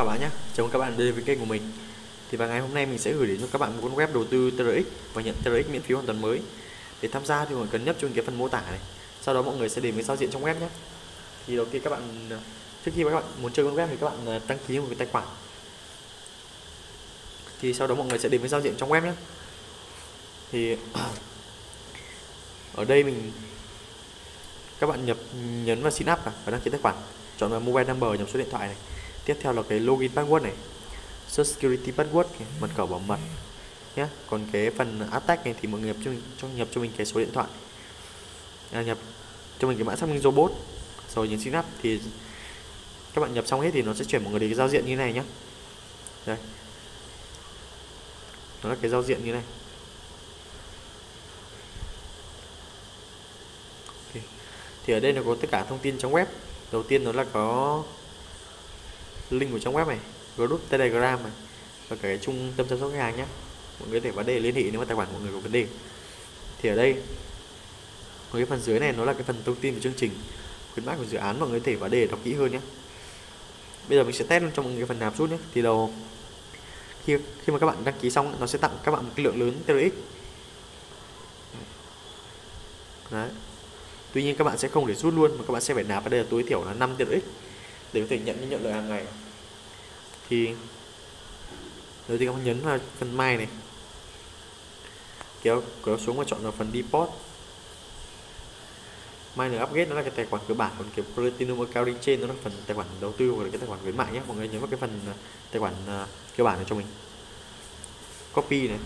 các bạn nhé. Chào mừng các bạn đến với kênh của mình. Thì vào ngày hôm nay mình sẽ gửi đến cho các bạn một con web đầu tư TRX Và nhận TRX miễn phí hoàn toàn mới. Để tham gia thì mọi người cần nhấp cho cái phần mô tả này. Sau đó mọi người sẽ đến với giao diện trong web nhé. Thì đầu tiên các bạn, Trước khi các bạn muốn chơi con web thì các bạn à, đăng ký một cái tài khoản. Thì sau đó mọi người sẽ đến với giao diện trong web nhé. Thì Ở đây mình, các bạn nhập nhấn vào sign up và đăng ký tài khoản. Chọn vào mobile number, nhập số điện thoại này tiếp theo là cái login password này. Security password này, mật khẩu bảo mật nhé còn cái phần attack này thì mọi người nhập cho mình cho nhập cho mình cái số điện thoại. À, nhập cho mình cái mã xác minh robot. Rồi nhấn sign up thì các bạn nhập xong hết thì nó sẽ chuyển mọi người đến cái giao diện như này nhé đây. Nó là cái giao diện như này. Thì ở đây nó có tất cả thông tin trong web. Đầu tiên nó là có link của trang web này, group telegram này, và cái trung tâm chăm sóc khách hàng nhé. Mọi người có thể vấn đề liên hệ nếu mà tài khoản của mọi người có vấn đề. Thì ở đây ở cái phần dưới này, nó là cái phần thông tin của chương trình, khuyến mãi của dự án, mọi người có thể vấn đề đọc kỹ hơn nhé. Bây giờ mình sẽ test luôn cho mọi người phần nạp rút nhé. Thì đầu, khi khi mà các bạn đăng ký xong, nó sẽ tặng các bạn một cái lượng lớn TRX đấy. Tuy nhiên các bạn sẽ không để rút luôn, mà các bạn sẽ phải nạp ở đây là tối thiểu là 5 TRX để có thể nhận những nhận lời hàng ngày. Thì đầu tiên các bạn nhấn vào phần mai này. Kéo kéo xuống và chọn vào phần deport. Miner Upgrade nó là cái tài khoản cơ bản còn cái Platinum account đi trên nó là phần tài khoản đầu tư hoặc là cái tài khoản khuyến mại nhé. Mọi người nhớ vào cái phần à, tài khoản uh, cơ bản này cho mình. Copy này.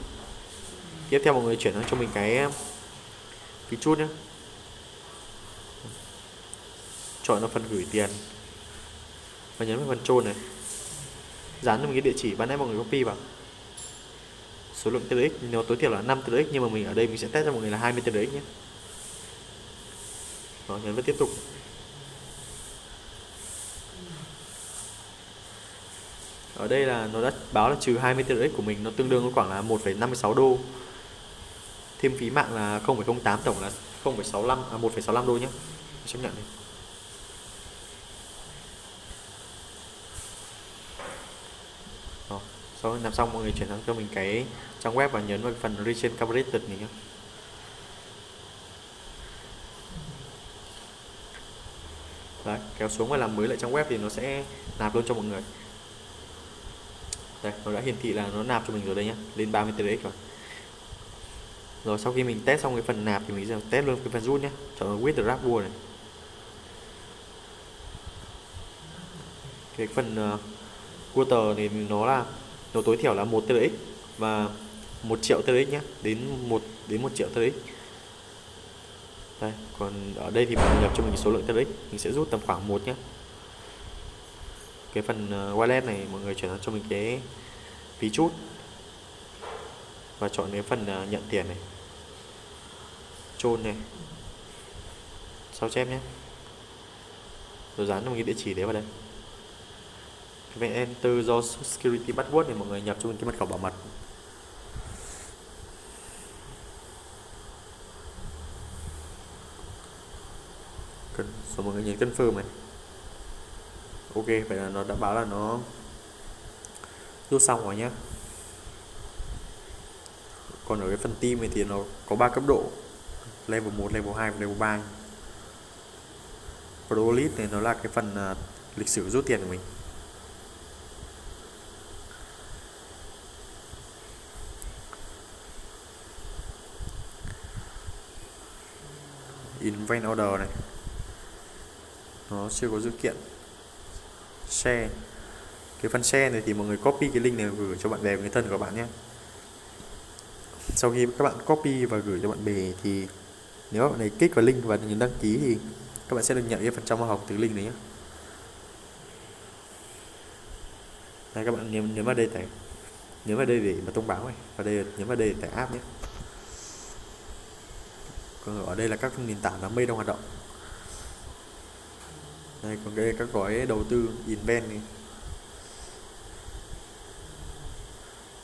Tiếp theo mọi người chuyển cho mình cái à, cái chút nhé. Chọn vào phần gửi tiền và nhấn vào phần trôn này. Dán cho mình cái địa chỉ ban nãy mọi người copy vào. Số lượng TRX nó tối thiểu là 5 TRX nhưng mà mình ở đây mình sẽ test cho mọi người là 20 TRX nhé. Đó nhấn vào tiếp tục. Ở đây là nó đã báo là trừ 20 TRX của mình nó tương đương với khoảng là 1,56 đô. Thêm phí mạng là 0,08 tổng là 0,65 à 1,65 đô nhé. Chấp nhận đi. Rồi làm xong mọi người chuyển sang cho mình cái trang web và nhấn vào phần Region coverage này nhé. Đấy, kéo xuống và làm mới lại trang web thì nó sẽ nạp luôn cho mọi người. Đây nó đã hiển thị là nó nạp cho mình rồi đây nhá lên 30 TRX rồi. Rồi sau khi mình test xong cái phần nạp thì mình sẽ test luôn cái phần rút nhé chọn with the wrap này. Cái phần uh, quarter thì nó là nó tối thiểu là 1 TRX và 1 triệu TRX nhé đến 1 đến 1 triệu TRX đây, còn ở đây thì mình nhập cho mình số lượng TRX mình sẽ rút tầm khoảng 1 nhé cái phần ờ, wallet này mọi người chuyển cho mình cái phí chút và chọn cái phần ờ, nhận tiền này. Chôn này. Sao chép nhé rồi dán cho mình cái địa chỉ đấy vào đây cái enter do security password thì mọi người nhập cho mình cái mật khẩu bảo mật. Cần rồi mọi người nhấn confirm này. Ok vậy là nó đã báo là nó rút xong rồi nhé còn ở cái phần team này thì nó có 3 cấp độ. Level 1, level 2 và level 3 Pro List này nó là cái phần uh, lịch sử rút tiền của mình. Invent order này. Nó chưa có dữ kiện. Share. Cái phần share này thì mọi người copy cái link này gửi cho bạn bè và người thân của bạn nhé. Sau khi các bạn copy và gửi cho bạn bè thì nếu các bạn này kích vào link và nhấn đăng ký thì các bạn sẽ được nhận cái phần trăm hoa hồng từ link này nhé. Đây, các bạn nhấn nhấn vào đây tải nhấn vào đây để mà thông báo này và đây nhấn vào đây để tải app nhé còn ở đây là các nền tảng đám mây đang hoạt động. Đây còn đây các gói đầu tư invent này.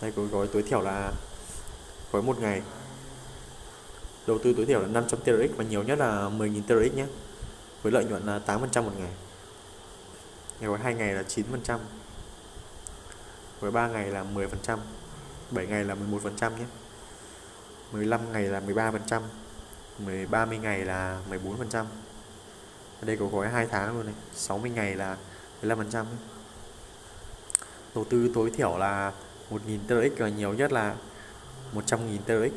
Đây có gói tối thiểu là gói một ngày. Đầu tư tối thiểu là 500 TRX và nhiều nhất là 10.000 TRX nhé. Với lợi nhuận là 8% một ngày. Gói hai ngày là 9% 13 ngày là 10%, 7 ngày là 11% nhé. 15 ngày là 13%, 10 30 ngày là 14%. Ở đây có gói 2 tháng luôn này, 60 ngày là 15%. Đầu tư tối thiểu là 1.000 TRX và nhiều nhất là 100.000 TRX.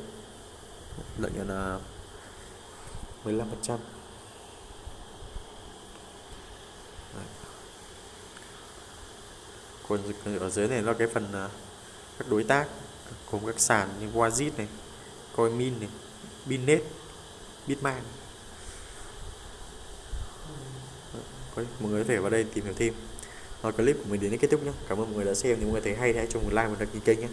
Lợi nhuận là 15%. còn ở dưới này là cái phần à, các đối tác gồm các sàn như Wazit này, Coinmin này, Binnet, bitman. mọi người có thể vào đây tìm hiểu thêm. Rồi clip của mình đến kết thúc nhé. Cảm ơn mọi người đã xem. Nếu mọi người thấy hay thì hãy cho một like và đăng ký kênh nhé.